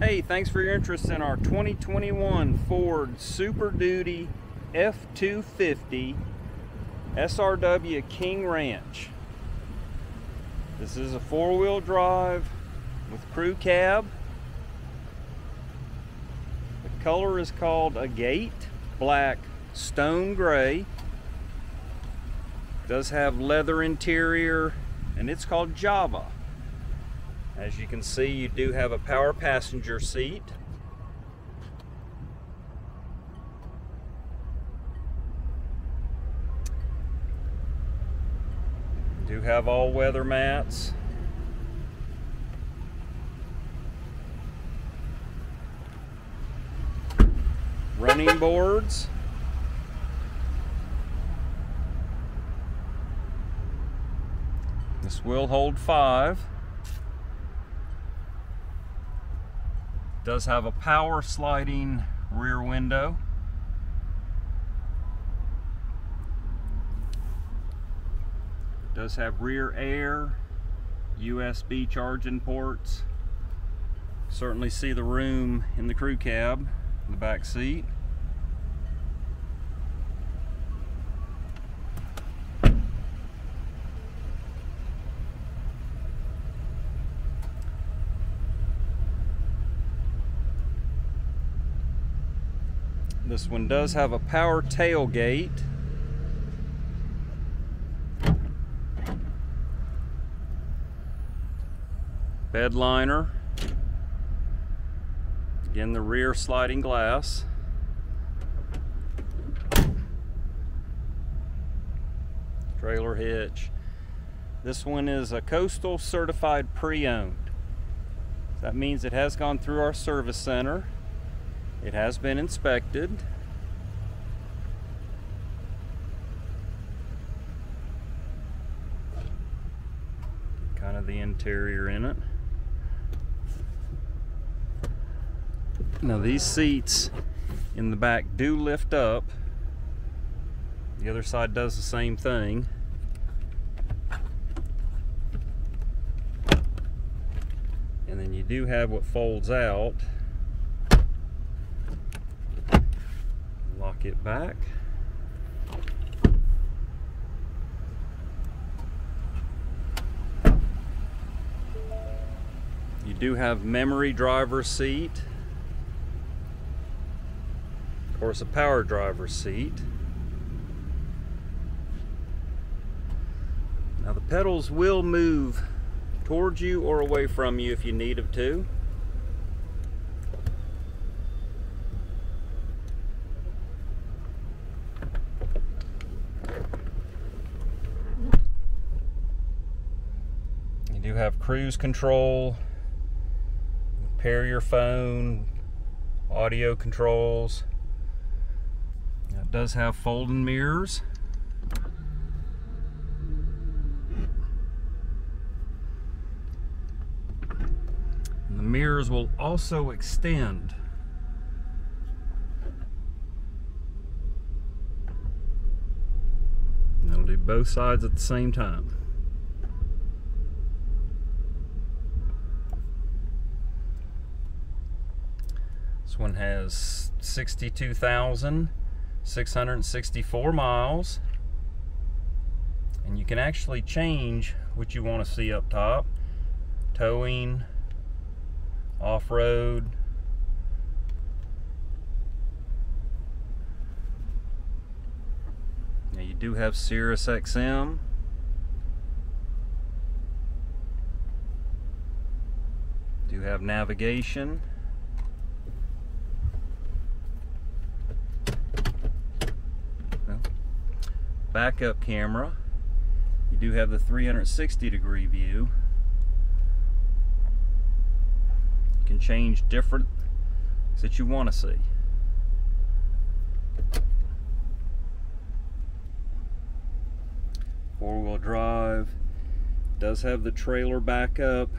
Hey, thanks for your interest in our 2021 Ford Super Duty F250 SRW King Ranch. This is a four-wheel drive with crew cab. The color is called Agate Black Stone Gray. Does have leather interior and it's called Java. As you can see, you do have a power passenger seat. Do have all weather mats. Running boards. This will hold five. Does have a power sliding rear window. Does have rear air, USB charging ports. Certainly see the room in the crew cab, in the back seat. This one does have a power tailgate. Bed liner. Again, the rear sliding glass. Trailer hitch. This one is a coastal certified pre-owned. That means it has gone through our service center. It has been inspected. Kind of the interior in it. Now these seats in the back do lift up. The other side does the same thing. And then you do have what folds out. It back. You do have memory driver seat. Of course, a power driver seat. Now the pedals will move towards you or away from you if you need them to. Have cruise control, pair your phone, audio controls. It does have folding mirrors. And the mirrors will also extend. It'll do both sides at the same time. One has 62,664 miles. And you can actually change what you want to see up top. Towing, off-road. Now you do have Sirius XM. Do you have navigation. Backup camera. You do have the 360 degree view. You can change different that you want to see. Four-wheel drive. Does have the trailer backup,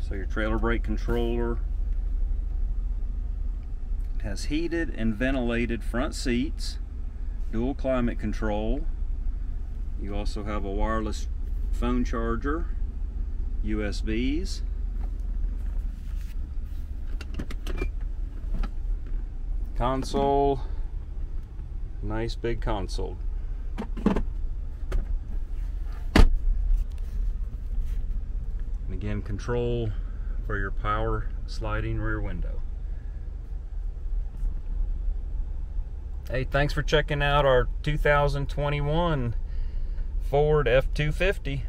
so your trailer brake controller. It has heated and ventilated front seats, dual climate control, you also have a wireless phone charger, USBs. Console, nice big console. And again, control for your power sliding rear window. Hey, thanks for checking out our 2021 Ford F-250.